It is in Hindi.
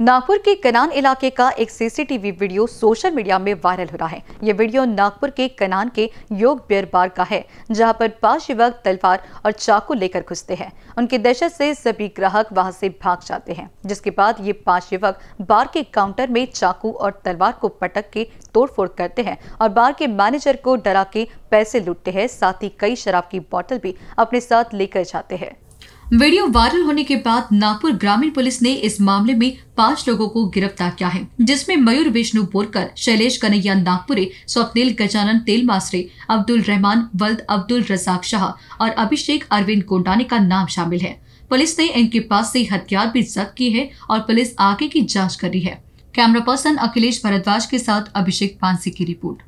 नागपुर के कनान इलाके का एक सीसीटीवी वीडियो सोशल मीडिया में वायरल हो रहा है। ये वीडियो नागपुर के कनान के योग बियर बार का है, जहाँ पर पाँच युवक तलवार और चाकू लेकर घुसते हैं। उनकी दहशत से सभी ग्राहक वहाँ से भाग जाते हैं, जिसके बाद ये पाँच युवक बार के काउंटर में चाकू और तलवार को पटक के तोड़फोड़ करते हैं और बार के मैनेजर को डरा के पैसे लूटते हैं। साथ ही कई शराब की बॉटल भी अपने साथ लेकर जाते हैं। वीडियो वायरल होने के बाद नागपुर ग्रामीण पुलिस ने इस मामले में पाँच लोगों को गिरफ़्तार किया है, जिसमें मयूर विष्णु बोरकर, शैलेश कन्हैया नागपुरे, स्वप्निल गजानन तेलमासरे, अब्दुल रहमान, वल्द अब्दुल रजाक शाह और अभिषेक अरविंद कोंडाने का नाम शामिल है। पुलिस ने इनके पास से हथियार भी जब्त किए हैं और पुलिस आगे की जाँच कर रही है। कैमरा पर्सन अखिलेश भरद्वाज के साथ अभिषेक पांसी की रिपोर्ट।